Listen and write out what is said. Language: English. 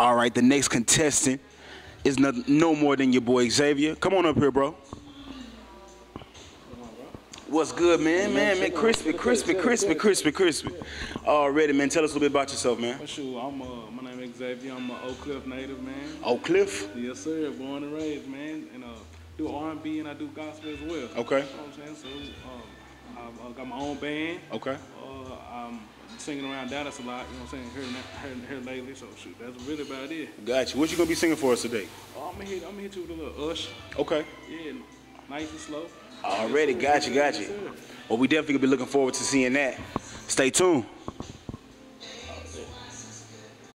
All right, the next contestant is no, no more than your boy Xavier. Come on up here, bro. What's good, man? Man, man, crispy, crispy, crispy, crispy, crispy. Already, man. Tell us a little bit about yourself, man. Well, shoot, I'm uh, my name is Xavier. I'm an Oak Cliff native, man. Oak Cliff. Yes, sir. Born and raised, man. And uh, do R&B and I do gospel as well. Okay. You know what I'm saying? So um, I've uh, got my own band. Okay. Uh, I'm singing around Dallas a lot. You know what I'm saying? Here, here, here lately. So shoot, that's really about it. Got you. What you gonna be singing for us today? Oh, I'm gonna hit. I'm gonna hit you with a little Ush. Okay. Yeah, nice and slow. Already, got you, got you. Well, we definitely gonna be looking forward to seeing that. Stay tuned.